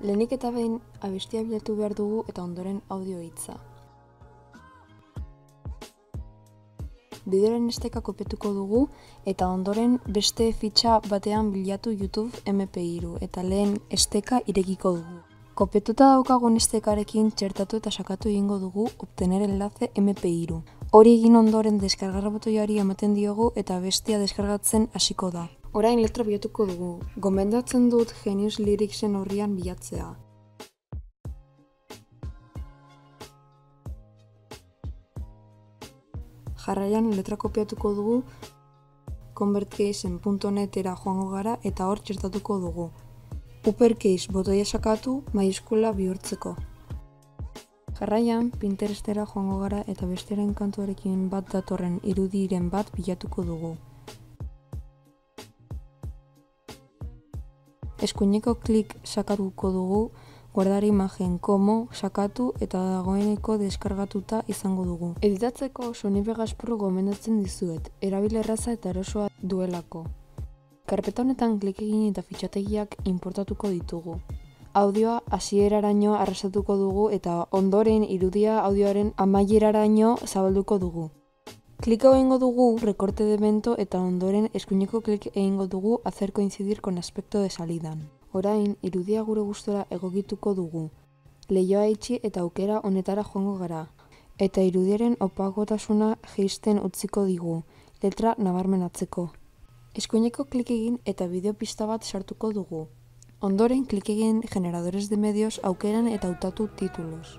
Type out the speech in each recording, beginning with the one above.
Lehenik eta behin abestia bilatu behar dugu eta ondoren audio hitza. Bideoren esteka kopiatuko dugu eta ondoren beste fitxa batean bilatu YouTube MP3 eta lehen esteka irekiko dugu. Kopiatuta daukagun estekarekin txertatu eta sakatu egingo dugu obtener enlace MP3. Hori egin ondoren deskargarra botoiari ematen diogu eta bestia deskargatzen hasiko da. Orain letra bilatuko dugu. Gomendatzen dut Genius Lyricsen horrian bilatzea. Jarraian letra kopiatuko dugu convertcase.netera joango gara eta hor txertatuko dugu. Uppercase botoia sakatu maiskula bihurtzeko. Jarraian, Pinterestera joango gara eta besteren kantuarekin bat datorren irudiren bat bilatuko dugu. Eskuineko klik sakatuko dugu guardar imagen komo sakatu eta dagoeneko deskargatuta izango dugu. Editatzeko Sony Vegas Pro gomendatzen dizuet, erabil erraza eta erosoa duelako. Karpeta honetan klik egin eta fitxategiak importatuko ditugu. Audioa hasieraraino arrasatuko dugu eta ondoren irudia audioaren amaieraraino zabalduko dugu. Klik egingo dugu rekorte de bento eta ondoren eskuineko klik egingo dugu hacer coincidir con aspecto de salidan. Orain, irudia gure gustora egokituko dugu. Leioa itxi eta aukera honetara joango gara. Eta irudiaren opagotasuna geisten utziko digu, letra nabarmenatzeko. Eskuineko klik egin eta bideo pista bat sartuko dugu. Ondoren klik egin generadores de medios aukeran eta hautatu titulos.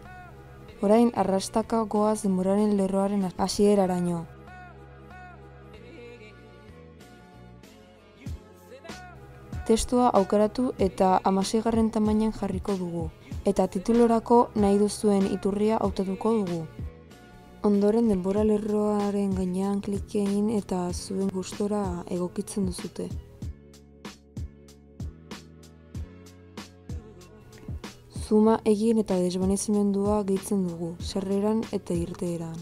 Orain arrastaka goaz denboraren lerroaren hasieraraino. Testua aukeratu eta amaseigarren tamainan jarriko dugu, eta titulorako nahi duzuen iturria hautatuko dugu. Ondoren denbora lerroaren gainean klikein eta zuen gustora egokitzen duzute. Zuma egin eta desbanezimendua gehitzen dugu, sarreran eta irteeran.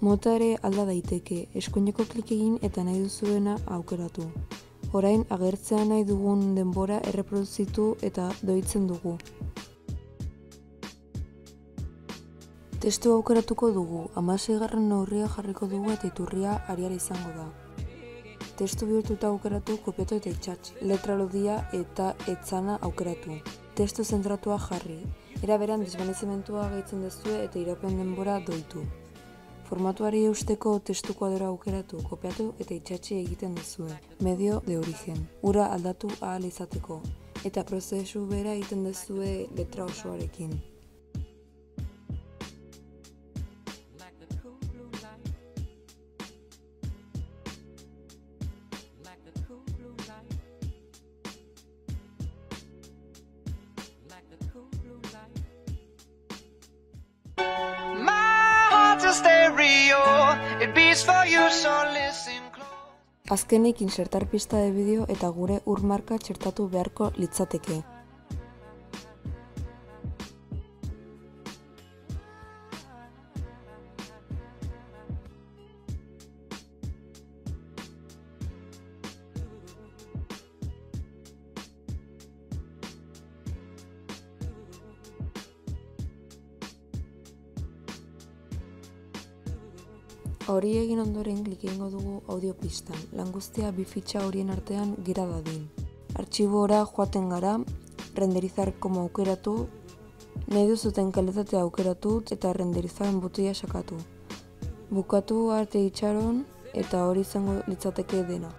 Mota ere alda daiteke, eskuineko klik egin eta nahi duzuena aukeratu. Orain agertzea nahi dugun denbora erreproduzitu eta doitzen dugu. Testu aukeratuko dugu, amasei garren neurria jarriko dugu eta iturria ariara izango da. Testu bihurtuta aukeratu kopiatu eta itxatx, letra lodia eta etzana aukeratu testu zentratua jarri. Era beran desbanezimentua gehitzen dezue eta irapen denbora doitu. Formatuari eusteko testu kuadera aukeratu, kopiatu eta itxatxi egiten dezue. Medio de origen. Ura aldatu ahal izateko. Eta prozesu bera egiten dezue letra osoarekin. Azkenik insertar pista de bideo eta gure urmarka txertatu beharko litzateke. Hori egin ondoren klik egingo dugu audio pistan, lan guztia bi fitxa horien artean gira dadin. Artxibora joaten gara, renderizar komo aukeratu, nahi duzuten kalitatea aukeratu eta renderizaren botoia sakatu. Bukatu arte itxaron eta hori izango litzateke dena.